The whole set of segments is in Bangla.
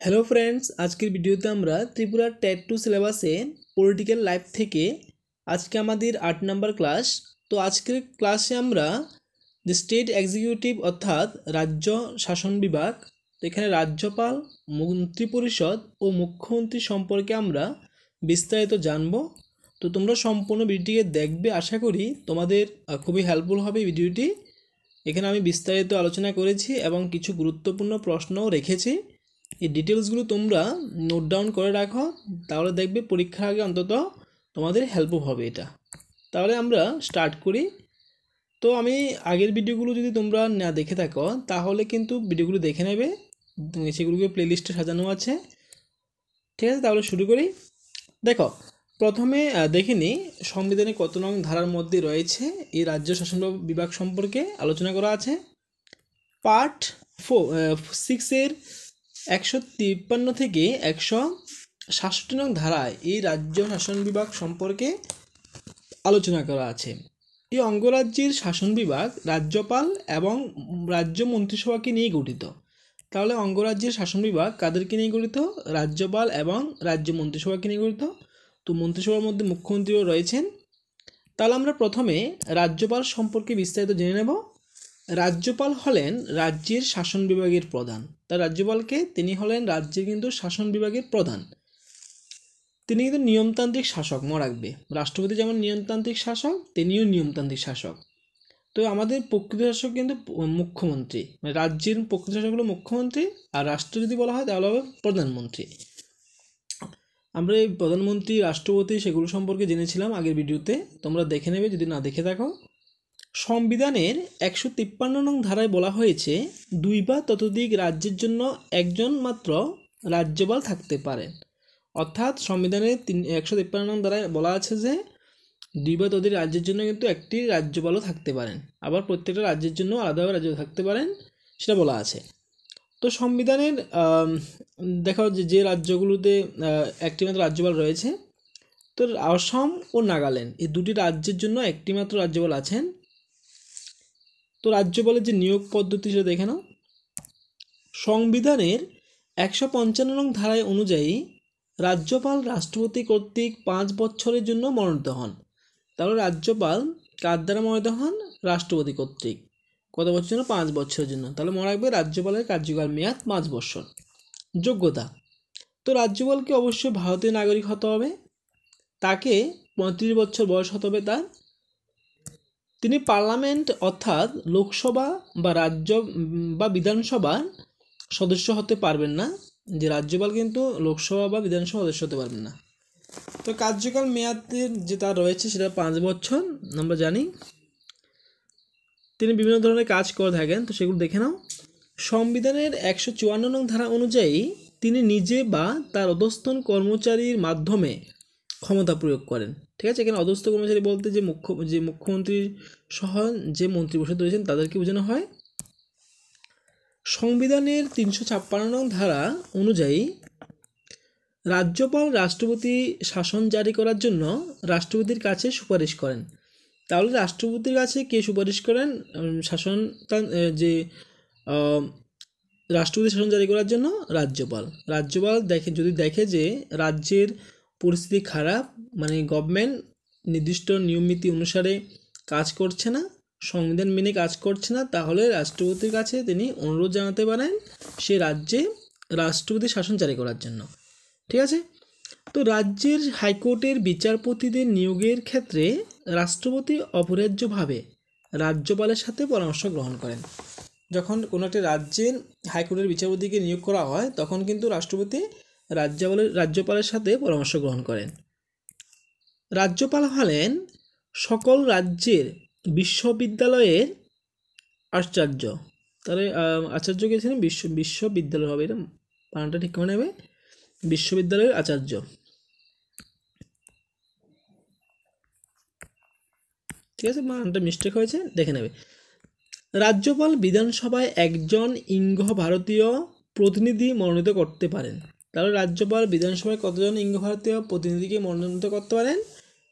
হ্যালো ফ্রেন্ডস আজকের ভিডিওতে আমরা ত্রিপুরার টেট টু সিলেবাসে পলিটিক্যাল লাইফ থেকে আজকে আমাদের আট নাম্বার ক্লাস তো আজকের ক্লাসে আমরা যে স্টেট এক্সিকিউটিভ অর্থাৎ রাজ্য শাসন বিভাগ এখানে রাজ্যপাল মন্ত্রিপরিষদ ও মুখ্যমন্ত্রী সম্পর্কে আমরা বিস্তারিত জানব। তো তোমরা সম্পূর্ণ ভিডিওটিকে দেখবে, আশা করি তোমাদের খুবই হেল্পফুল হবে ভিডিওটি। এখানে আমি বিস্তারিত আলোচনা করেছি এবং কিছু গুরুত্বপূর্ণ প্রশ্নও রেখেছি। এই ডিটেলসগুলো তোমরা নোট ডাউন করে রাখো, তাহলে দেখবে পরীক্ষার আগে অন্তত তোমাদের হেল্পও হবে এটা। তাহলে আমরা স্টার্ট করি। তো আমি আগের ভিডিওগুলো যদি তোমরা না দেখে থাকো, তাহলে কিন্তু ভিডিওগুলো দেখে নেবে। সেগুলোকে প্লেলিস্টে সাজানো আছে। ঠিক আছে, তাহলে শুরু করি। দেখো, প্রথমে দেখে নিই সংবিধানে কত নং ধারার মধ্যে রয়েছে এই রাজ্য শাসন বিভাগ সম্পর্কে আলোচনা করা আছে। পার্ট ফো সিক্সের একশো তিপ্পান্ন থেকে একশো সাতষট্টি নং ধারায় এই রাজ্য শাসন বিভাগ সম্পর্কে আলোচনা করা আছে। এই অঙ্গরাজ্যের শাসন বিভাগ রাজ্যপাল এবং রাজ্য মন্ত্রিসভাকে নিয়ে গঠিত। তাহলে অঙ্গরাজ্যের শাসন বিভাগ কাদেরকে নিয়ে গঠিত? রাজ্যপাল এবং রাজ্য মন্ত্রিসভাকে নিয়ে গঠিত। তো মন্ত্রিসভার মধ্যে মুখ্যমন্ত্রীও রয়েছেন। তাহলে আমরা প্রথমে রাজ্যপাল সম্পর্কে বিস্তারিত জেনে নেব। রাজ্যপাল হলেন রাজ্যের শাসন বিভাগের প্রধান। তা রাজ্যপালকে, তিনি হলেন রাজ্যের কিন্তু শাসন বিভাগের প্রধান। তিনি কিন্তু নিয়মতান্ত্রিক শাসক, মনে রাখবে। রাষ্ট্রপতি যেমন নিয়মতান্ত্রিক শাসক, তিনিও নিয়মতান্ত্রিক শাসক। তো আমাদের প্রকৃত শাসক কিন্তু মুখ্যমন্ত্রী। মানে রাজ্যের প্রকৃত শাসক হলো মুখ্যমন্ত্রী, আর রাষ্ট্র যদি বলা হয় তাহলে হবে প্রধানমন্ত্রী। আমরা এই প্রধানমন্ত্রী, রাষ্ট্রপতি সেগুলো সম্পর্কে জেনেছিলাম আগের ভিডিওতে। তোমরা দেখে নেবে, যদি না দেখে থাকো। সংবিধানের একশো তিপ্পান্ন নং ধারায় বলা হয়েছে দুই বা ততোধিক রাজ্যের জন্য একজন মাত্র রাজ্যপাল থাকতে পারেন অর্থাৎ সংবিধানের তিন একশো তিপ্পান্ন নং ধারায় বলা আছে যে দুই বা ততোধিক রাজ্যের জন্য কিন্তু একটি রাজ্যপালও থাকতে পারেন। আবার প্রত্যেকটা রাজ্যের জন্য আলাদাভাবে রাজ্য থাকতে পারেন, সেটা বলা আছে। তো সংবিধানের দেখো যে যে রাজ্যগুলোতে একটি মাত্র রাজ্যপাল রয়েছে, তো অসম ও নাগাল্যান্ড, এই দুটি রাজ্যের জন্য একটি মাত্র রাজ্যপাল আছেন। তো রাজ্যপালের যে নিয়োগ পদ্ধতি সেটা দেখে নাও। সংবিধানের একশো পঞ্চান্ন নং ধারায় অনুযায়ী রাজ্যপাল রাষ্ট্রপতি কর্তৃক পাঁচ বছরের জন্য মনোনীত হন। তাহলে রাজ্যপাল কার দ্বারা মনোনীত হন? রাষ্ট্রপতি কর্তৃক। কত বছরের জন্য? পাঁচ বছরের জন্য। তাহলে মনে রাখবে রাজ্যপালের কার্যকাল মেয়াদ পাঁচ বছর। যোগ্যতা। তো রাজ্যপালকে অবশ্যই ভারতীয় নাগরিক হতে হবে। তাকে পঁয়ত্রিশ বছর বয়স হতে হবে তার। তিনি পার্লামেন্ট অর্থাৎ লোকসভা বা রাজ্য বা বিধানসভার সদস্য হতে পারবেন না, যে রাজ্যপাল কিন্তু লোকসভা বা বিধানসভা সদস্য হতে পারবেন না। তো কার্যকাল মেয়াদের যে তার রয়েছে সেটা পাঁচ বছর, আমরা জানি। তিনি বিভিন্ন ধরনের কাজ করে থাকেন, তো সেগুলো দেখে নাও। সংবিধানের একশো চুয়ান্ন নং ধারা অনুযায়ী তিনি নিজে বা তার অধস্তন কর্মচারীর মাধ্যমে ক্ষমতা প্রয়োগ করেন। ঠিক আছে? এখানে অধস্থ কর্মচারী বলতে যে মুখ্য, যে মুখ্যমন্ত্রী সহ যে মন্ত্রিপরিষদ রয়েছেন তাদেরকে বোঝানো হয়? সংবিধানের তিনশো ছাপ্পান্ন নং ধারা অনুযায়ী রাজ্যপাল রাষ্ট্রপতি শাসন জারি করার জন্য রাষ্ট্রপতির কাছে সুপারিশ করেন। তাহলে রাষ্ট্রপতির কাছে কে সুপারিশ করেন? শাসন যে রাষ্ট্রপতি শাসন জারি করার জন্য রাজ্যপাল। রাজ্যপাল দেখে, যদি দেখে যে রাজ্যের পরিস্থিতি খারাপ মানে গভর্নমেন্ট নির্দিষ্ট নিয়মনীতি অনুসারে কাজ করছে না, সংবিধান মেনে কাজ করছে না, তাহলে রাষ্ট্রপতির কাছে তিনি অনুরোধ জানাতে পারেন সে রাজ্যে রাষ্ট্রপতি শাসন জারি করার জন্য। ঠিক আছে? তো রাজ্যের হাইকোর্টের বিচারপতিদের নিয়োগের ক্ষেত্রে রাষ্ট্রপতি অপরিহার্যভাবে রাজ্যপালের সাথে পরামর্শ গ্রহণ করেন। যখন কোনো একটি রাজ্যের হাইকোর্টের বিচারপতিকে নিয়োগ করা হয়, তখন কিন্তু রাষ্ট্রপতি রাজ্যপালের রাজ্যপালের সাথে পরামর্শ গ্রহণ করেন। রাজ্যপাল হলেন সকল রাজ্যের বিশ্ববিদ্যালয়ের আচার্য। তাহলে আচার্য কে ছিলেন? বিশ্ব, বিশ্ববিদ্যালয় হবে। এটা বানানটা ঠিক করে নেবে বিশ্ববিদ্যালয়ের আচার্য। ঠিক আছে বানানটা মিস্টেক হয়েছে। দেখে নেবে। রাজ্যপাল বিধানসভায় একজন ইঙ্গ ভারতীয় প্রতিনিধি মনোনীত করতে পারেন। তাহলে রাজ্যপাল, বিধানসভায় কতজন ইঙ্গ ভারতীয় প্রতিনিধিকে মনোনীত করতে পারেন?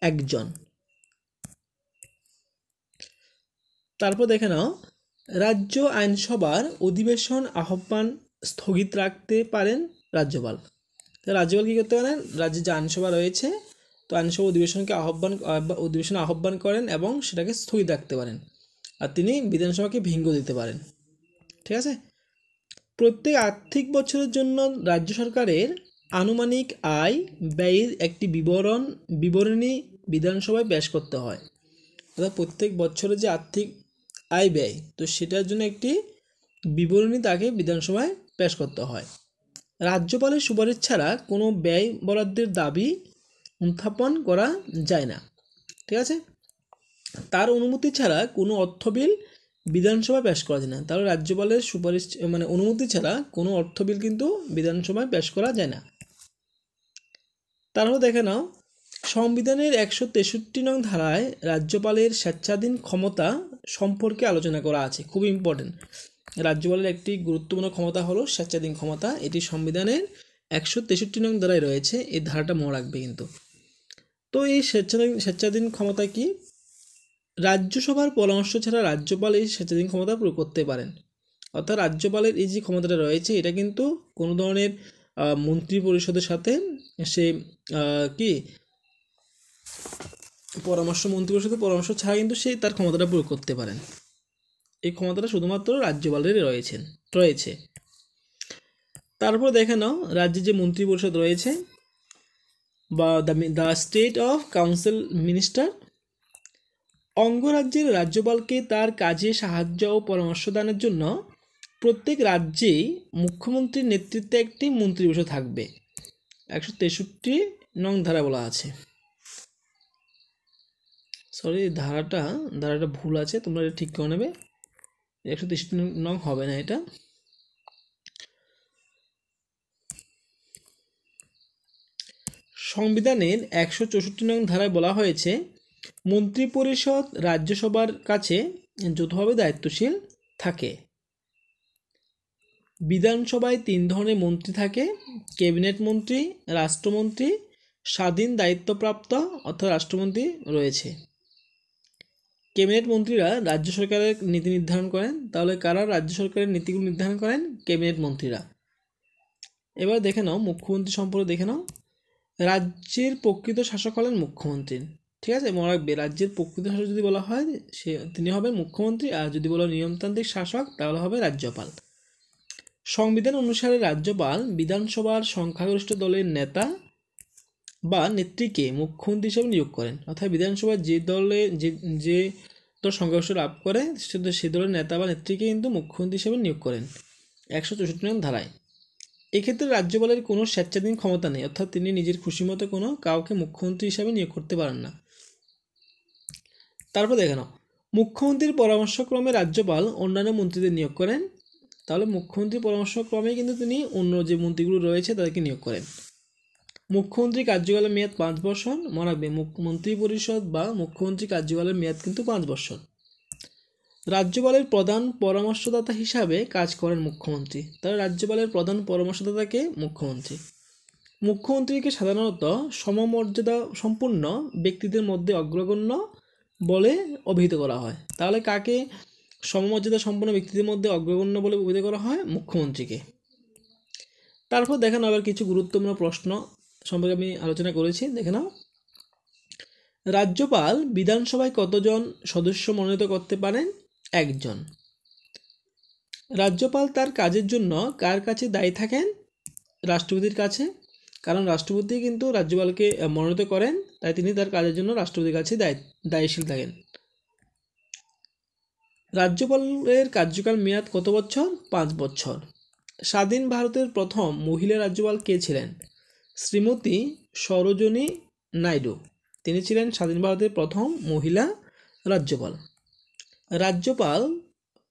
একজন। তারপর দেখে নাও, রাজ্য আইনসভার অধিবেশন আহ্বান স্থগিত রাখতে পারেন রাজ্যপাল। রাজ্যপাল কী করতে পারেন? রাজ্যে যে আইনসভা রয়েছে, তো আইনসভা অধিবেশনকে আহ্বান, অধিবেশন আহ্বান করেন এবং সেটাকে স্থগিত রাখতে পারেন। আর তিনি বিধানসভাকে ভিঙ্গ দিতে পারেন। ঠিক আছে? প্রত্যেক আর্থিক বছরের জন্য রাজ্য সরকারের আনুমানিক আয় ব্যয়ের একটি বিবরণ, বিবরণী বিধানসভায় পেশ করতে হয়। অর্থাৎ প্রত্যেক বছরে যে আর্থিক আয় ব্যয়, তো সেটার জন্য একটি বিবরণী তাকে বিধানসভায় পেশ করতে হয়। রাজ্যপালের সুপারিশ ছাড়া কোনো ব্যয় বরাদ্দের দাবি উত্থাপন করা যায় না। ঠিক আছে? তার অনুমতি ছাড়া কোনো অর্থ বিল বিধানসভায় পেশ করা যায় না। তাহলে রাজ্যপালের সুপারিশ মানে অনুমতি ছাড়া কোনো অর্থ বিল কিন্তু বিধানসভায় পেশ করা যায় না। তারপর দেখে নাও, সংবিধানের একশো তেষট্টি নং ধারায় রাজ্যপালের স্বেচ্ছাধীন ক্ষমতা সম্পর্কে আলোচনা করা আছে। খুব ইম্পর্টেন্ট রাজ্যপালের একটি গুরুত্বপূর্ণ ক্ষমতা হলো স্বেচ্ছাধীন ক্ষমতা। এটি সংবিধানের একশো তেষট্টি নং ধারায় রয়েছে। এই ধারাটা মনে রাখবে কিন্তু। তো এই স্বেচ্ছাধীন স্বেচ্ছাধীন ক্ষমতা কি? রাজ্যসভার পরামর্শ ছাড়া রাজ্যপাল এই স্বেচ্ছাধীন ক্ষমতা প্রয়োগ করতে পারেন। অর্থাৎ রাজ্যপালের এই যে ক্ষমতাটা রয়েছে, এটা কিন্তু কোনো ধরনের মন্ত্রী পরিষদের সাথে সে কি, পরামর্শ মন্ত্রী পরিষদের পরামর্শ ছাড়া কিন্তু সে তার ক্ষমতাটা প্রয়োগ করতে পারেন। এই ক্ষমতাটা শুধুমাত্র রাজ্যপালের রয়েছেন রয়েছে। তারপর দেখে নাও, রাজ্যে যে মন্ত্রী পরিষদ রয়েছে, বা the the state of council minister অঙ্গরাজ্যের রাজ্যপালকে তার কাজে সাহায্য ও পরামর্শ দানের জন্য প্রত্যেক রাজ্যেই মুখ্যমন্ত্রীর নেতৃত্বে একটি মন্ত্রী পরিষদ থাকবে। একশো তেষট্টি নং ধারা বলা আছে। সরি ধারাটা ধারাটা ভুল আছে, তোমরা এটা ঠিক করে নেবে। একশো তেষট্টি নং হবে না এটা। সংবিধানের একশো চৌষট্টি নং ধারায় বলা হয়েছে মন্ত্রিপরিষদ রাজ্যসভার কাছে যৌথভাবে দায়িত্বশীল থাকে। বিধানসভায় তিন ধরনের মন্ত্রী থাকে। ক্যাবিনেট মন্ত্রী, রাষ্ট্রমন্ত্রী, স্বাধীন দায়িত্বপ্রাপ্ত অর্থাৎ রাষ্ট্রমন্ত্রী রয়েছে। ক্যাবিনেট মন্ত্রীরা রাজ্য সরকারের নীতি নির্ধারণ করেন। তাহলে কারা রাজ্য সরকারের নীতিগুলো নির্ধারণ করেন? ক্যাবিনেট মন্ত্রীরা। এবার দেখে নাও, মুখ্যমন্ত্রী সম্পর্কে দেখে নাও। রাজ্যের প্রকৃত শাসক হলেন মুখ্যমন্ত্রী। ঠিক আছে? মনে রাখবে রাজ্যের প্রকৃত শাসক যদি বলা হয়, সে তিনি হবেন মুখ্যমন্ত্রী, আর যদি বলা নিয়মতান্ত্রিক শাসক, তাহলে হবে রাজ্যপাল। সংবিধান অনুসারে রাজ্যপাল বিধানসভার সংখ্যাগরিষ্ঠ দলের নেতা বা নেত্রীকে মুখ্যমন্ত্রী হিসেবে নিয়োগ করেন। অর্থাৎ বিধানসভার যে দলে, যে যে দল সংখ্যাগরিষ্ঠ লাভ করে সে দলের নেতা বা নেত্রীকে কিন্তু মুখ্যমন্ত্রী হিসেবে নিয়োগ করেন একশো চৌষট্টি নং ধারায়। এক্ষেত্রে রাজ্যপালের কোনো স্বেচ্ছাধীন ক্ষমতা নেই, অর্থাৎ তিনি নিজের খুশি মতো কোনো কাউকে মুখ্যমন্ত্রী হিসাবে নিয়োগ করতে পারেন না। তারপর দেখে নাও। মুখ্যমন্ত্রীর পরামর্শক্রমে রাজ্যপাল অন্যান্য মন্ত্রীদের নিয়োগ করেন। তাহলে মুখ্যমন্ত্রীর পরামর্শক্রমে কিন্তু তিনি অন্য যে মন্ত্রীগুলো রয়েছে তাদেরকে নিয়োগ করেন। মুখ্যমন্ত্রী কার্যকালের মেয়াদ পাঁচ বছর মনে রাখবে মন্ত্রী পরিষদ বা মুখ্যমন্ত্রী কার্যকালের মেয়াদ কিন্তু পাঁচ বছর। রাজ্যপালের প্রধান পরামর্শদাতা হিসাবে কাজ করেন মুখ্যমন্ত্রী। তাহলে রাজ্যপালের প্রধান পরামর্শদাতাকে মুখ্যমন্ত্রী। মুখ্যমন্ত্রীকে সাধারণত সমমর্যাদা সম্পূর্ণ ব্যক্তিদের মধ্যে অগ্রগণ্য বলে অভিহিত করা হয়। তাহলে কাকে সমমর্যাদা সম্পন্ন ব্যক্তিদের মধ্যে অগ্রগণ্য বলে অভিহিত করা হয়? মুখ্যমন্ত্রীকে। তারপর দেখেন আবার কিছু গুরুত্বপূর্ণ প্রশ্ন সম্পর্কে আমি আলোচনা করেছি। দেখে নাও। রাজ্যপাল বিধানসভায় কতজন সদস্য মনোনীত করতে পারেন? একজন। রাজ্যপাল তার কাজের জন্য কার কাছে দায়ী থাকেন? রাষ্ট্রপতির কাছে। কারণ রাষ্ট্রপতি কিন্তু রাজ্যপালকে মনোনীত করেন, তাই তিনি তার কাজের জন্য রাষ্ট্রপতির কাছে দায়, দায়শীল থাকেন। রাজ্যপালের কার্যকাল মেয়াদ কত বছর? পাঁচ বছর। স্বাধীন ভারতের প্রথম মহিলা রাজ্যপাল কে ছিলেন? শ্রীমতী সরোজনী নাইডু। তিনি ছিলেন স্বাধীন ভারতের প্রথম মহিলা রাজ্যপাল। রাজ্যপাল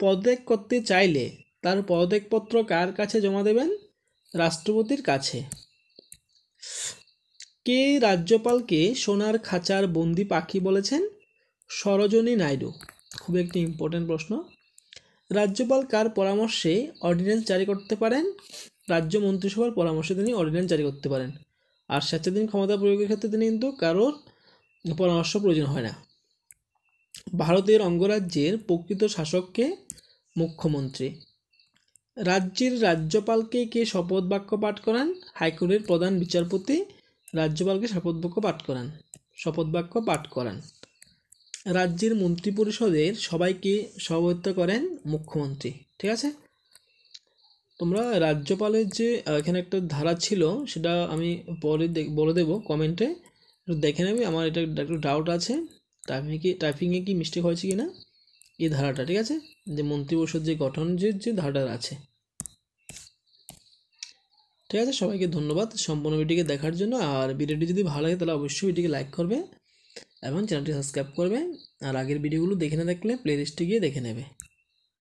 পদত্যাগ করতে চাইলে তার পদত্যাগপত্র কার কাছে জমা দেবেন? রাষ্ট্রপতির কাছে। কে রাজ্যপালকে সোনার খাঁচার বন্দি পাখি বলেছেন? সরোজনী নাইডু। খুব একটি ইম্পর্টেন্ট প্রশ্ন। রাজ্যপাল কার পরামর্শে অর্ডিন্যান্স জারি করতে পারেন? রাজ্য মন্ত্রিসভার পরামর্শে তিনি অর্ডিন্যান্স জারি করতে পারেন। আর স্বেচ্ছাধীন ক্ষমতা প্রয়োগের ক্ষেত্রে তিনি কিন্তু কারোর পরামর্শ প্রয়োজন হয় না। ভারতের অঙ্গরাজ্যের প্রকৃত শাসককে মুখ্যমন্ত্রী। রাজ্যের রাজ্যপালকে কে শপথ বাক্য পাঠ করান? হাইকোর্টের প্রধান বিচারপতি রাজ্যপালকে শপথ বাক্য পাঠ করান। শপথ বাক্য পাঠ করান। রাজ্যের মন্ত্রিপরিষদের সবাইকে সভাপতিত্ব করেন মুখ্যমন্ত্রী। ঠিক আছে? তোমরা রাজ্যপালের যে এখানে একটা ধারা ছিল, সেটা আমি পরে বলে দেবো কমেন্টে। দেখে নেবে, আমার এটা একটু ডাউট আছে। টাইপিংয়ে কি টাইপিংয়ে কি মিস্টেক হয়েছে কি না এই ধারাটা, ঠিক আছে? যে মন্ত্রিপরিষদ যে গঠন, যে যে ধারাটা আছে। ঠিক আছে? সবাইকে ধন্যবাদ সম্পূর্ণ ভিডিওকে দেখার জন্য। আর ভিডিওটি যদি ভালো লাগে, তাহলে অবশ্যই ভিডিওকে লাইক করবে এবং চ্যানেলটি সাবস্ক্রাইব করবে। আর আগের ভিডিওগুলো দেখে না দেখলে প্লে লিস্টে গিয়ে দেখে নেবে।